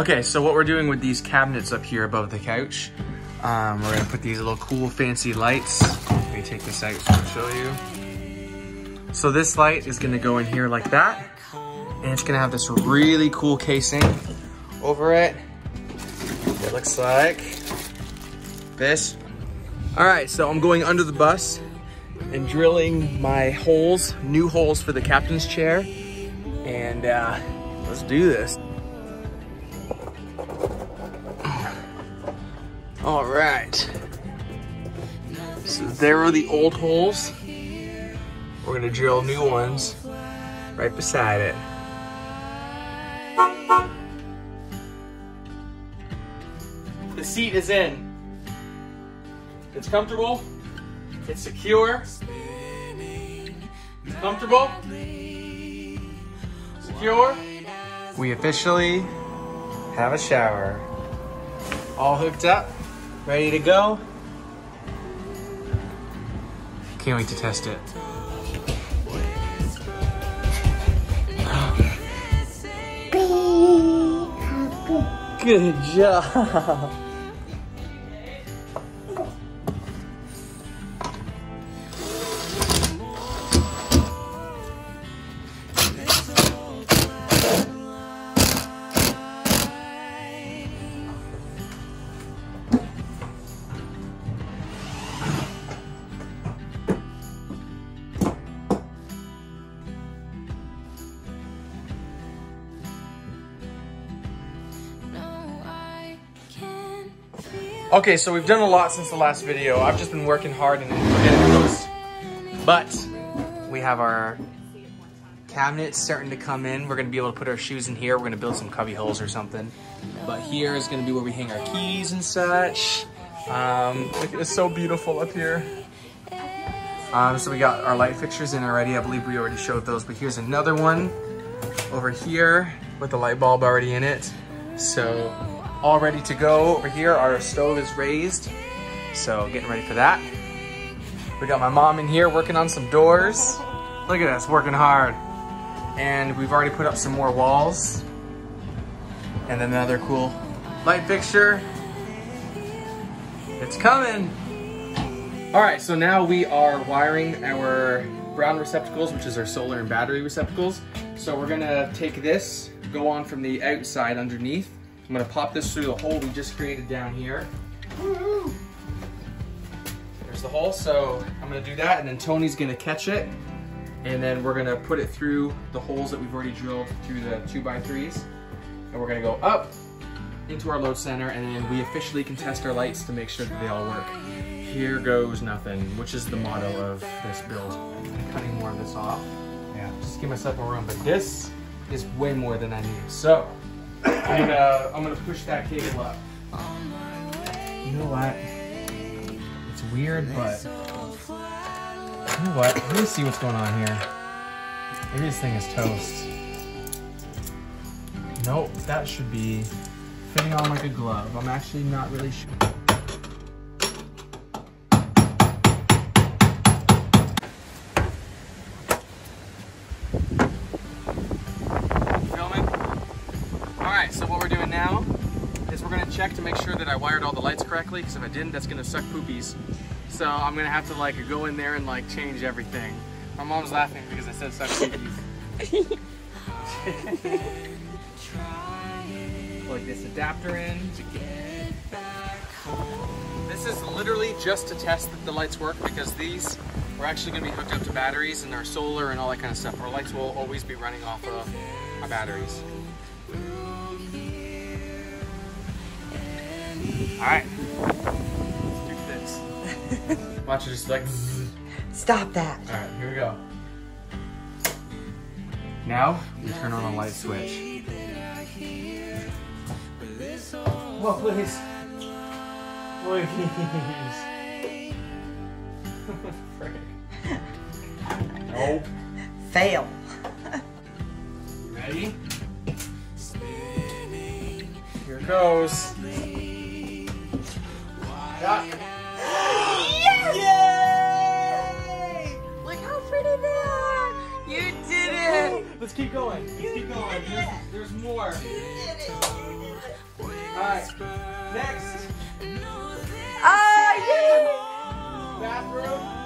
Okay, so what we're doing with these cabinets up here above the couch, um, we're gonna put these little cool fancy lights. Let me take this out so I'll show you. So this light is gonna go in here like that, and it's gonna have this really cool casing over it. It looks like this. All right, so I'm going under the bus and drilling my holes, new holes for the captain's chair. And uh, let's do this. So there are the old holes. We're gonna drill new ones right beside it. The seat is in. It's comfortable. It's secure. It's comfortable. Secure. We officially have a shower. All hooked up, ready to go. Can't wait to test it. Good job. Okay, so we've done a lot since the last video. I've just been working hard and we're getting close. But we have our cabinets starting to come in. We're gonna be able to put our shoes in here. We're gonna build some cubby holes or something. But here is gonna be where we hang our keys and such. Um, look, it's so beautiful up here. Um, so we got our light fixtures in already. I believe we already showed those, but here's another one over here with the light bulb already in it. So all ready to go. Over here, our stove is raised. So getting ready for that. We got my mom in here working on some doors. Look at us, working hard. And we've already put up some more walls. And then another cool light fixture. It's coming. All right, so now we are wiring our brown receptacles, which is our solar and battery receptacles. So we're gonna take this, go on from the outside underneath, I'm gonna pop this through the hole we just created down here. There's the hole, so I'm gonna do that and then Tony's gonna catch it and then we're gonna put it through the holes that we've already drilled through the two by threes. And we're gonna go up into our load center and then we officially can test our lights to make sure that they all work. Here goes nothing, which is the motto of this build. I'm cutting more of this off. Yeah, just give myself a room, but this is way more than I need. So, I'm gonna uh, I'm gonna push that cable up. You know what? It's weird, but you know what? Let me see what's going on here. Maybe this thing is toast. Nope, that should be fitting on like a glove. I'm actually not really sure. Check to make sure that I wired all the lights correctly because if I didn't, that's gonna suck poopies. So I'm gonna have to like go in there and like change everything. My mom's laughing because I said suck poopies. Plug this adapter in. This is literally just to test that the lights work because these are actually gonna be hooked up to batteries and our solar and all that kind of stuff. Our lights will always be running off of our batteries. Alright. Let's do this. Watch it just like. Stop that. Alright, here we go. Now, we turn on a light switch. Whoa, please. Please. nope. Fail. Ready? Here it goes. Yes! Yay! Look how pretty they are! You did it! Let's keep going. Let's keep going. There's, there's more. You did it! right. Next, Ah, yay! bathroom.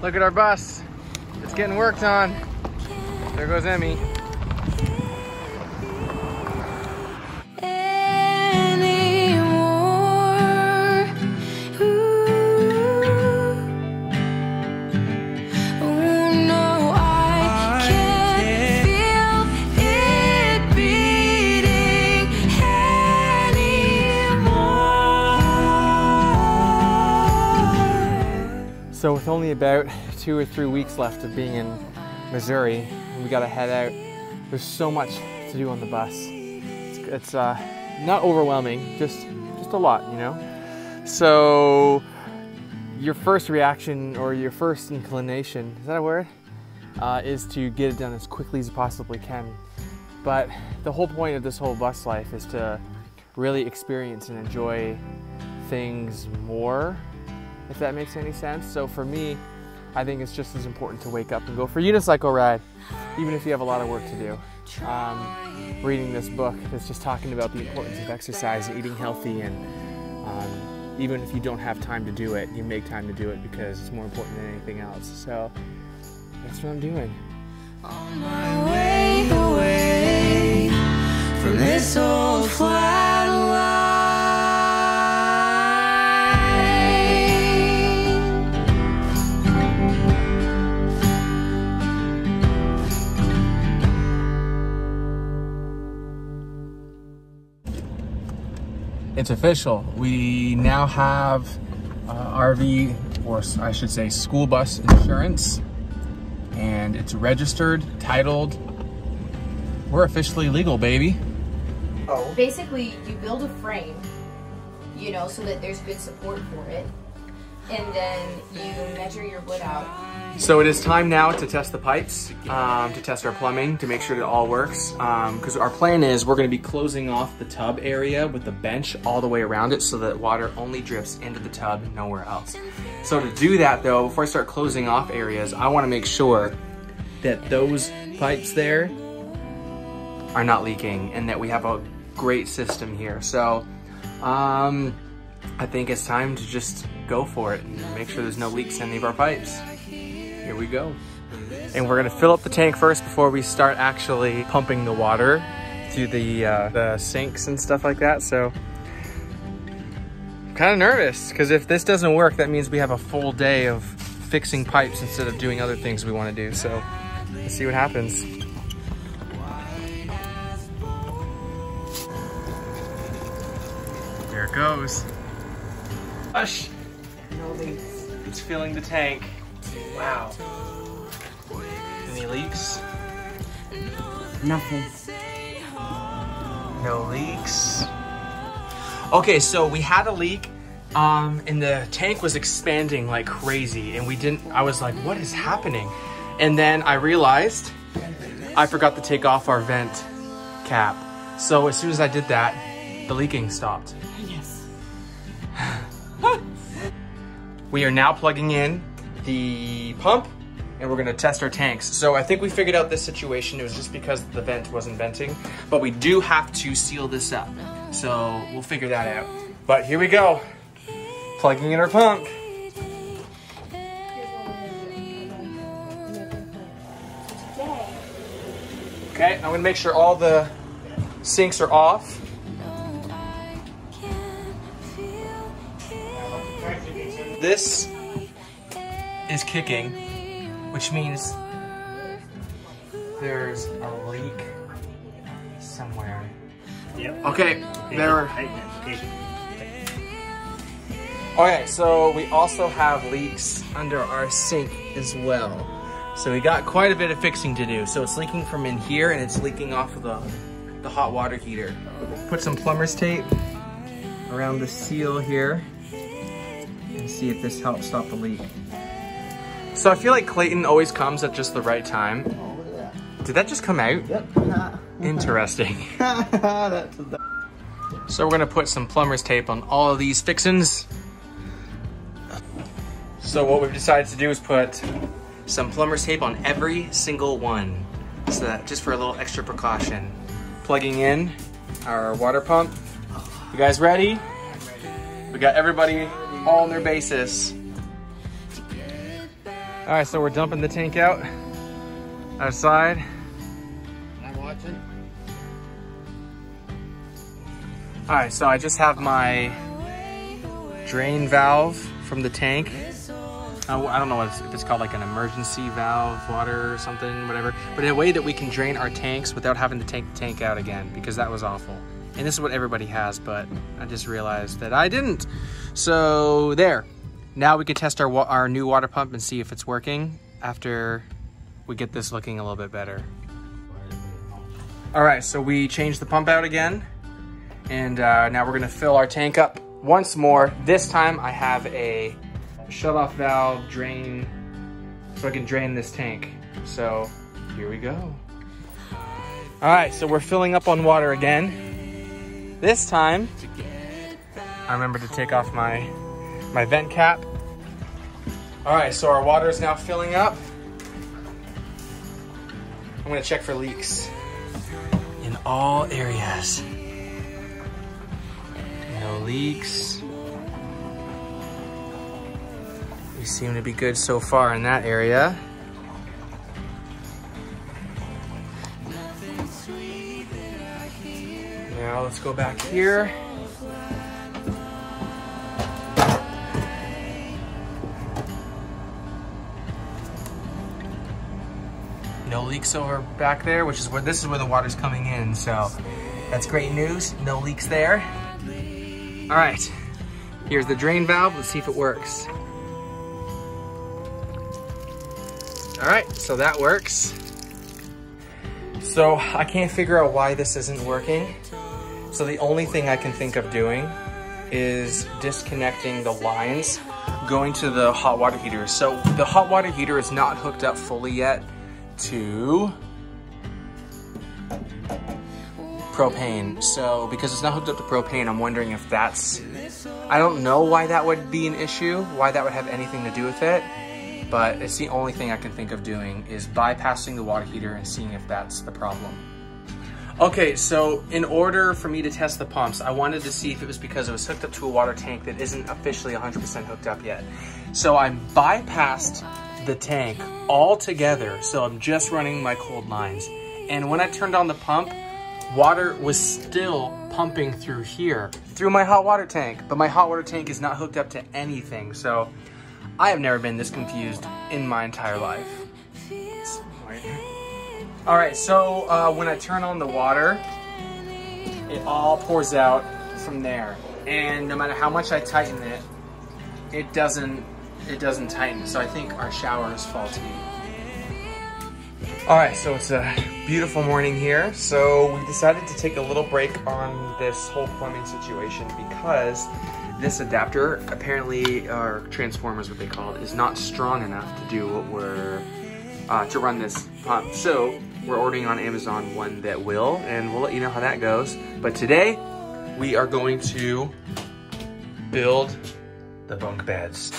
Look at our bus. It's getting worked on. There goes Emmy. About two or three weeks left of being in Missouri, we gotta head out. There's so much to do on the bus. It's, it's uh, not overwhelming, just just a lot, you know. So your first reaction or your first inclination is that a word? Uh, is to get it done as quickly as you possibly can. But the whole point of this whole bus life is to really experience and enjoy things more if that makes any sense. So for me, I think it's just as important to wake up and go for a unicycle ride, even if you have a lot of work to do. Um, reading this book is just talking about the importance of exercise eating healthy, and um, even if you don't have time to do it, you make time to do it because it's more important than anything else. So that's what I'm doing. my way away from this old flat It's official. We now have uh, RV, or I should say, school bus insurance, and it's registered, titled. We're officially legal, baby. Oh. Basically you build a frame you know so that there's good support for it and then you measure your wood out So it is time now to test the pipes, um, to test our plumbing, to make sure that it all works. Because our plan is we're going to be closing off the tub area with the bench all the way around it so that water only drips into the tub, nowhere else. So to do that though, before I start closing off areas, I want to make sure that those pipes there are not leaking and that we have a great system here. So um, I think it's time to just go for it and make sure there's no leaks in any of our pipes. Here we go. And we're gonna fill up the tank first before we start actually pumping the water through the, uh, the sinks and stuff like that. So I'm kind of nervous because if this doesn't work, that means we have a full day of fixing pipes instead of doing other things we wanna do. So let's see what happens. There it goes. Hush. It's filling the tank. Wow. Any leaks? Nothing. No leaks. Okay, so we had a leak, um, and the tank was expanding like crazy, and we didn't. I was like, "What is happening?" And then I realized I forgot to take off our vent cap. So as soon as I did that, the leaking stopped. Yes. We are now plugging in the pump and we're gonna test our tanks. So I think we figured out this situation. It was just because the vent wasn't venting, but we do have to seal this up. So we'll figure that out. But here we go. Plugging in our pump. Okay, I'm gonna make sure all the sinks are off. This is kicking, which means there's a leak somewhere. Yep. Okay, there. Tighten. Okay. Okay, so we also have leaks under our sink as well. So we got quite a bit of fixing to do. So it's leaking from in here and it's leaking off of the, the hot water heater. Put some plumber's tape around the seal here and see if this helps stop the leak. So I feel like Clayton always comes at just the right time. Oh, look at Did that just come out? Yep. Interesting. That's So we're gonna put some plumber's tape on all of these fixins. So what we've decided to do is put some plumber's tape on every single one. So that just for a little extra precaution. Plugging in our water pump. You guys ready? We got everybody all on their basis. All right, so we're dumping the tank out outside. I'm watching. All right, so I just have my drain valve from the tank. I don't know what it's, if it's called like an emergency valve, water or something, whatever. But in a way that we can drain our tanks without having to take the tank out again because that was awful. And this is what everybody has, but I just realized that I didn't. So there. Now we can test our, our new water pump and see if it's working after we get this looking a little bit better. All right, so we changed the pump out again. And uh, now we're gonna fill our tank up once more. This time I have a shut off valve drain so I can drain this tank. So here we go. All right, so we're filling up on water again. This time, I remember to take off my, my vent cap. All right, so our water is now filling up. I'm gonna check for leaks in all areas. No leaks. We seem to be good so far in that area. Now let's go back here. Leaks over back there, which is where this is where the water's coming in. So that's great news. No leaks there. All right, here's the drain valve. Let's see if it works. All right, so that works. So I can't figure out why this isn't working. So the only thing I can think of doing is disconnecting the lines going to the hot water heater. So the hot water heater is not hooked up fully yet to propane. So because it's not hooked up to propane, I'm wondering if that's, I don't know why that would be an issue, why that would have anything to do with it, but it's the only thing I can think of doing is bypassing the water heater and seeing if that's the problem. Okay, so in order for me to test the pumps, I wanted to see if it was because it was hooked up to a water tank that isn't officially 100% hooked up yet. So I bypassed the tank all together, so I'm just running my cold lines. And when I turned on the pump, water was still pumping through here, through my hot water tank, but my hot water tank is not hooked up to anything, so I have never been this confused in my entire life. All right, so uh, when I turn on the water, it all pours out from there. And no matter how much I tighten it, it doesn't, it doesn't tighten. So I think our shower is faulty. All right, so it's a beautiful morning here. So we decided to take a little break on this whole plumbing situation because this adapter, apparently, or transformer is what they call it, is not strong enough to do what we're, uh, to run this pump. So we're ordering on Amazon one that will, and we'll let you know how that goes. But today, we are going to build the bunk beds.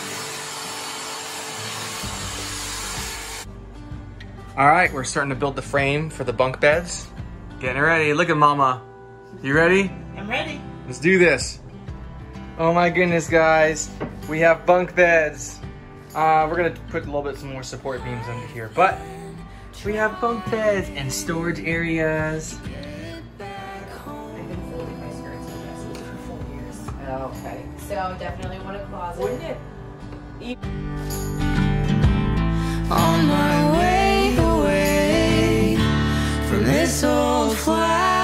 All right, we're starting to build the frame for the bunk beds. Getting ready. Look at mama. You ready? I'm ready. Let's do this. Oh my goodness, guys. We have bunk beds. Uh, we're gonna put a little bit some more support beams under here, but we have bunk beds and storage areas. I've been folding my skirts and dresses for four years. Okay. So definitely want a closet. Wouldn't it? on my way so old flag.